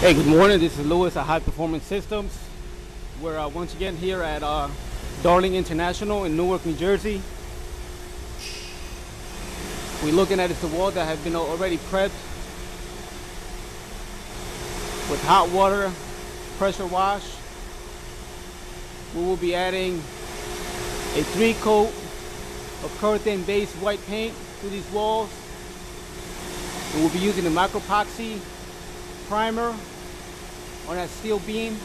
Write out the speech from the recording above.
Hey, good morning. This is Lewis at High Performance Systems. We're uh, once again here at uh, Darling International in Newark, New Jersey. We're looking at the wall that have been already prepped with hot water, pressure wash. We will be adding a three coat of curtain based white paint to these walls. We will be using a Macropoxy primer on that steel beam